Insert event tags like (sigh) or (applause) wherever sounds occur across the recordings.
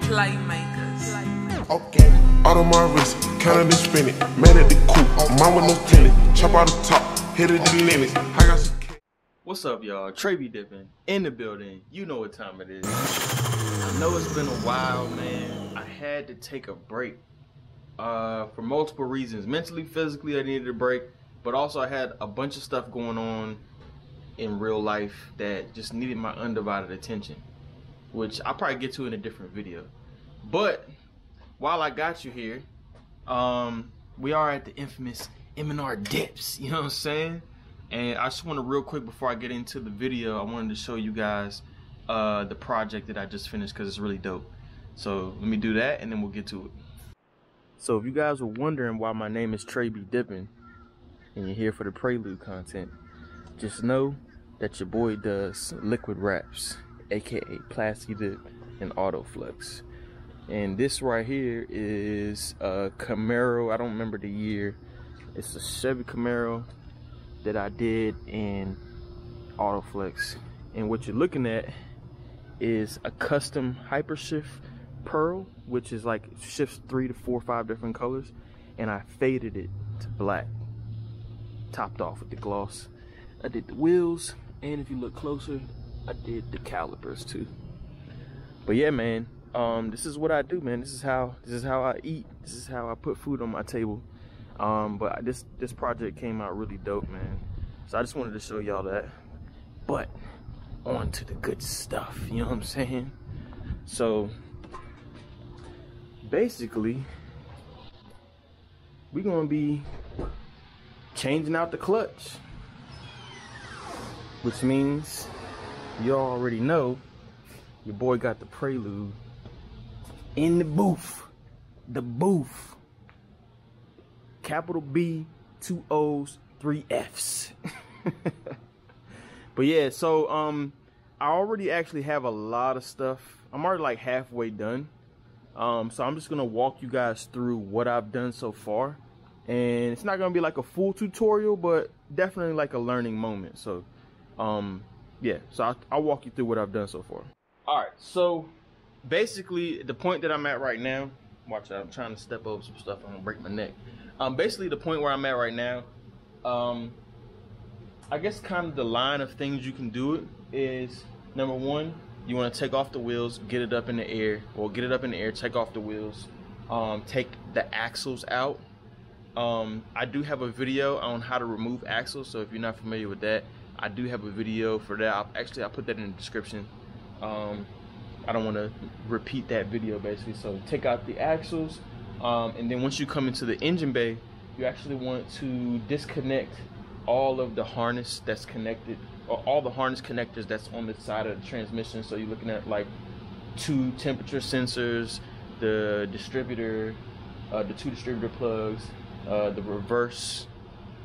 Playmakers. Okay. Out of my wrist, counted and spin it. Made it the coupe, mine with no tenant. Chop out the top, hit it the limit. I got some. What's up, y'all? Trey Be Dippin in the building. You know what time it is. I know it's been a while, man. I had to take a break uh, for multiple reasons. Mentally, physically, I needed a break, but also I had a bunch of stuff going on in real life that just needed my undivided attention, which I'll probably get to in a different video. But while I got you here, um, we are at the infamous M&R Dips. You know what I'm saying? And I just want to real quick before I get into the video, I wanted to show you guys uh, the project that I just finished because it's really dope. So let me do that and then we'll get to it. So if you guys were wondering why my name is Trey Be Dippin and you're here for the prelude content, just know that your boy does liquid wraps, aka Plasti Dip and Autoflex. And this right here is a Camaro, I don't remember the year. It's a Chevy Camaro that I did in Autoflex. And what you're looking at is a custom Hypershift Pearl, which is like shifts three to four, or five different colors. And I faded it to black, topped off with the gloss. I did the wheels, and if you look closer, I did the calipers too. But yeah, man, um, this is what I do, man. This is how this is how I eat. This is how I put food on my table. Um, but this this project came out really dope, man. So I just wanted to show y'all that. But on to the good stuff, you know what I'm saying? So basically, we're gonna be changing out the clutch, which means you already know your boy got the prelude in the booth. The booth capital B, two O's, three F's. (laughs) but yeah, so um, I already actually have a lot of stuff. I'm already like halfway done. Um, so I'm just gonna walk you guys through what I've done so far. And it's not gonna be like a full tutorial, but definitely like a learning moment. So um, yeah, so I'll, I'll walk you through what I've done so far. All right, so basically the point that I'm at right now, watch out, I'm trying to step over some stuff, I'm gonna break my neck. Um, basically the point where I'm at right now, um, I guess kind of the line of things you can do it is number one, you want to take off the wheels, get it up in the air, or get it up in the air, take off the wheels, um, take the axles out. Um, I do have a video on how to remove axles, so if you're not familiar with that, I do have a video for that. I'll, actually, I'll put that in the description. Um, I don't want to repeat that video basically. So take out the axles, um, and then once you come into the engine bay, you actually want to disconnect all of the harness that's connected, or all the harness connectors that's on the side of the transmission. So you're looking at like two temperature sensors, the distributor, uh, the two distributor plugs, uh, the reverse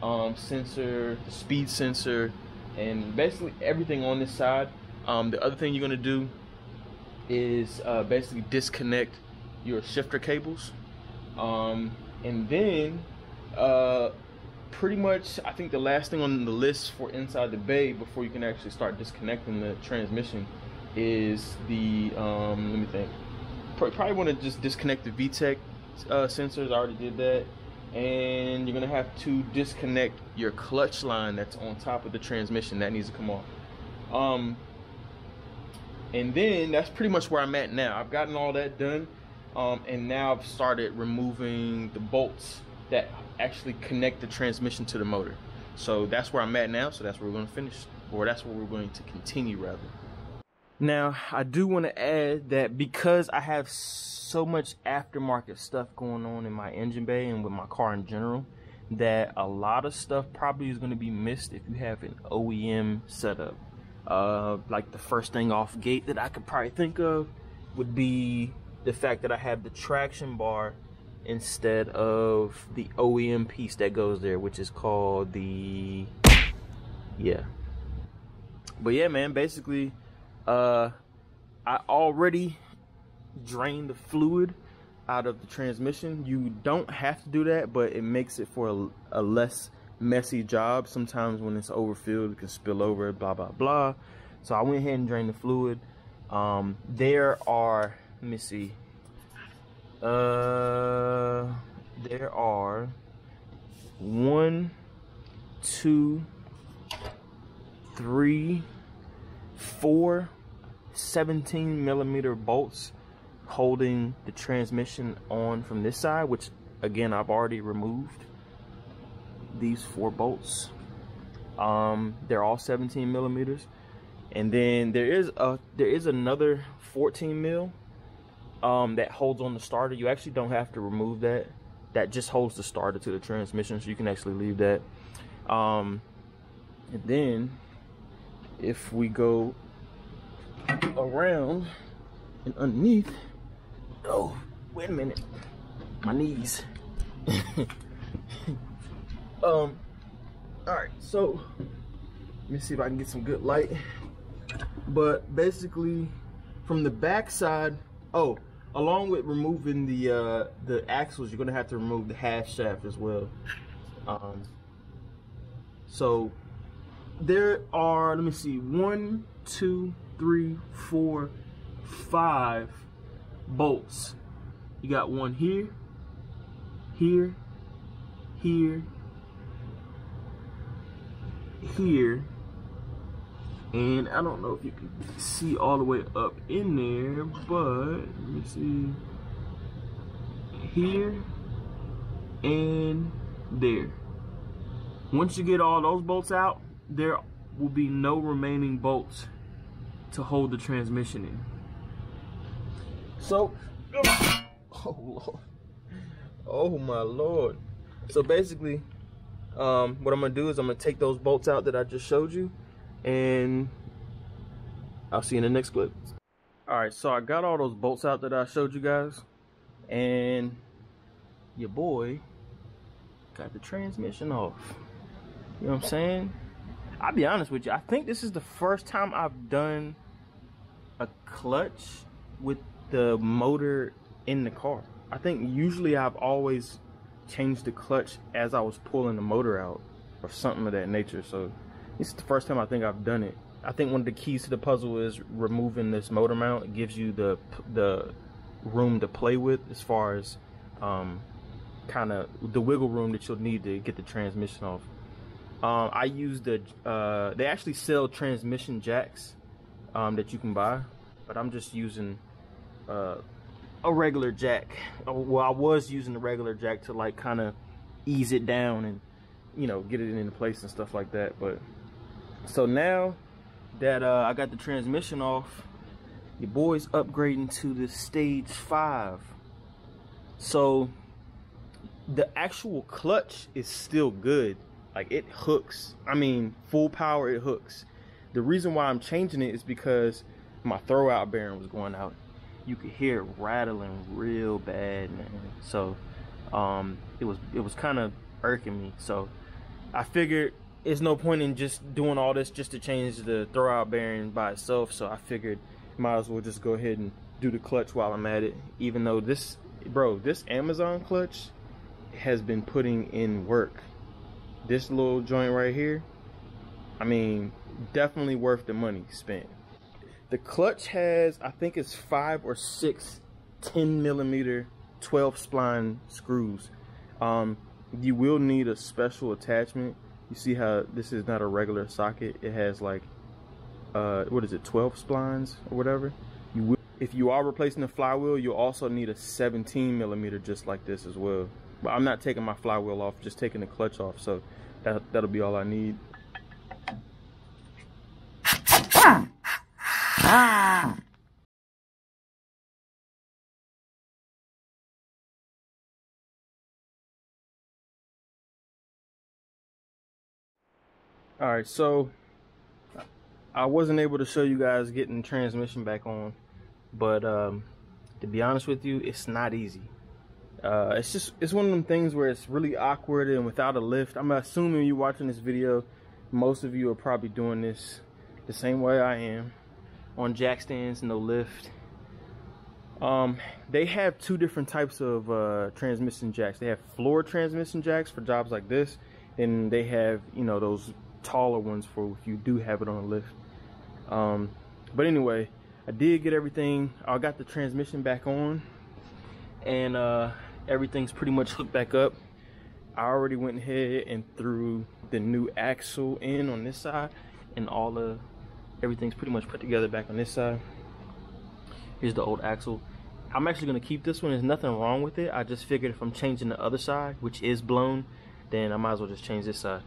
um, sensor, the speed sensor, and basically everything on this side. Um, the other thing you're gonna do is uh, basically disconnect your shifter cables. Um, and then uh, pretty much I think the last thing on the list for inside the bay before you can actually start disconnecting the transmission is the um, let me think probably want to just disconnect the VTEC uh, sensors I already did that and you're gonna have to disconnect your clutch line that's on top of the transmission that needs to come off um, and then that's pretty much where I'm at now I've gotten all that done um, and now I've started removing the bolts that actually connect the transmission to the motor. So that's where I'm at now. So that's where we're to finish, or that's where we're going to continue rather. Now, I do want to add that because I have so much aftermarket stuff going on in my engine bay and with my car in general, that a lot of stuff probably is going to be missed if you have an OEM setup. Uh, like the first thing off gate that I could probably think of would be the fact that I have the traction bar instead of the OEM piece that goes there, which is called the yeah. But yeah, man, basically, uh, I already drained the fluid out of the transmission. You don't have to do that, but it makes it for a, a less messy job. Sometimes when it's overfilled, it can spill over, blah, blah, blah. So I went ahead and drained the fluid. Um, there are, let me see. Uh, there are one, two, three, four 17 millimeter bolts holding the transmission on from this side, which again, I've already removed these four bolts. Um, they're all 17 millimeters. And then there is a there is another 14 mil um, that holds on the starter. You actually don't have to remove that. That just holds the starter to the transmission, so you can actually leave that. Um, and then if we go around and underneath, oh, wait a minute, my knees. (laughs) um, all right, so let me see if I can get some good light. But basically, from the back side, oh, along with removing the uh, the axles, you're gonna have to remove the half shaft as well. Um, so there are, let me see, one, two, three, four, five bolts. You got one here, here, here, here, and I don't know if you can see all the way up in there, but let me see. Here and there. Once you get all those bolts out, there will be no remaining bolts to hold the transmission in. So, oh Lord. Oh my Lord. So basically, um, what I'm gonna do is I'm gonna take those bolts out that I just showed you and I'll see you in the next clip. All right, so I got all those bolts out that I showed you guys, and your boy got the transmission off. You know what I'm saying? I'll be honest with you. I think this is the first time I've done a clutch with the motor in the car. I think usually I've always changed the clutch as I was pulling the motor out or something of that nature. So this is the first time I think I've done it. I think one of the keys to the puzzle is removing this motor mount. It gives you the the room to play with as far as um, kind of the wiggle room that you'll need to get the transmission off. Um, I use the uh, they actually sell transmission jacks um, that you can buy, but I'm just using uh, a regular jack. Well, I was using the regular jack to like kind of ease it down and you know get it into place and stuff like that, but so now that uh, I got the transmission off, your boy's upgrading to the stage five. So the actual clutch is still good. Like it hooks. I mean, full power, it hooks. The reason why I'm changing it is because my throwout bearing was going out. You could hear it rattling real bad, man. So um, it was it was kind of irking me. So I figured it's no point in just doing all this just to change the throwout bearing by itself. So I figured might as well just go ahead and do the clutch while I'm at it. Even though this, bro, this Amazon clutch has been putting in work. This little joint right here, I mean, definitely worth the money spent. The clutch has, I think it's five or six 10 millimeter 12 spline screws. Um, you will need a special attachment you see how this is not a regular socket it has like uh, what is it 12 splines or whatever you will, if you are replacing the flywheel you'll also need a 17 millimeter just like this as well but I'm not taking my flywheel off just taking the clutch off so that, that'll be all I need. All right so i wasn't able to show you guys getting the transmission back on but um, to be honest with you it's not easy uh, it's just it's one of them things where it's really awkward and without a lift i'm assuming you're watching this video most of you are probably doing this the same way i am on jack stands no lift um, they have two different types of uh, transmission jacks they have floor transmission jacks for jobs like this and they have you know those taller ones for if you do have it on a lift. Um, but anyway, I did get everything. I got the transmission back on, and uh, everything's pretty much hooked back up. I already went ahead and threw the new axle in on this side, and all the everything's pretty much put together back on this side. Here's the old axle. I'm actually gonna keep this one. There's nothing wrong with it. I just figured if I'm changing the other side, which is blown, then I might as well just change this side.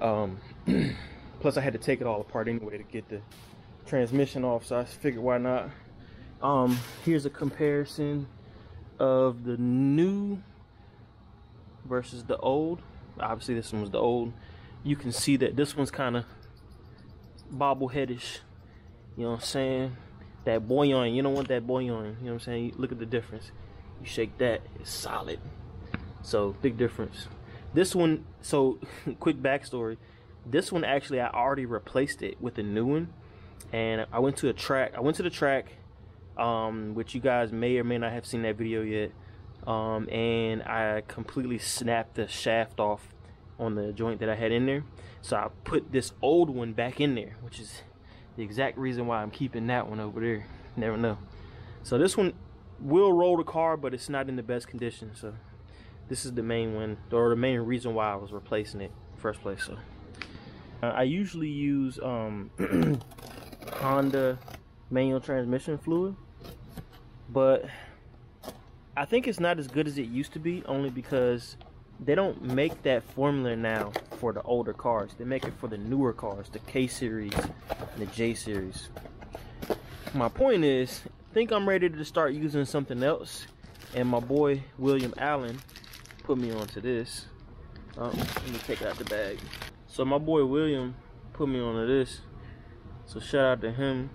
Um, (clears throat) plus I had to take it all apart anyway to get the transmission off, so I figured why not. Um, here's a comparison of the new versus the old. Obviously this one was the old. You can see that this one's kind of bobbleheadish. You know what I'm saying? That bouillon, you don't want that bouillon. You know what I'm saying? Look at the difference. You shake that, it's solid. So big difference. This one, so (laughs) quick backstory. This one actually, I already replaced it with a new one, and I went to a track. I went to the track, um, which you guys may or may not have seen that video yet. Um, and I completely snapped the shaft off on the joint that I had in there. So I put this old one back in there, which is the exact reason why I'm keeping that one over there. Never know. So this one will roll the car, but it's not in the best condition. So this is the main one, or the main reason why I was replacing it first place. So uh, I usually use um, (clears throat) Honda manual transmission fluid, but I think it's not as good as it used to be, only because they don't make that formula now for the older cars. They make it for the newer cars, the K series and the J series. My point is, I think I'm ready to start using something else. And my boy William Allen put me onto this. Um, let me take out the bag. So my boy William put me onto this. So shout out to him.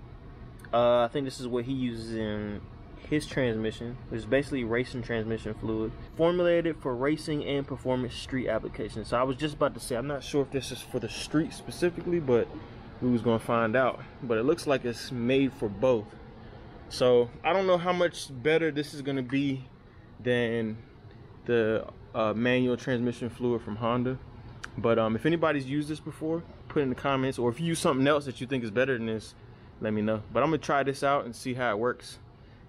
Uh, I think this is what he uses in his transmission, which is basically racing transmission fluid, formulated for racing and performance street applications. So I was just about to say, I'm not sure if this is for the street specifically, but we was gonna find out. But it looks like it's made for both. So I don't know how much better this is gonna be than the uh, manual transmission fluid from Honda. But um, if anybody's used this before, put in the comments, or if you use something else that you think is better than this, let me know. But I'm gonna try this out and see how it works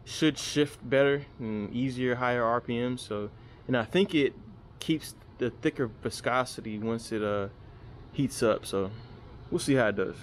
should shift better and easier, higher RPM. So, and I think it keeps the thicker viscosity once it uh, heats up. So we'll see how it does.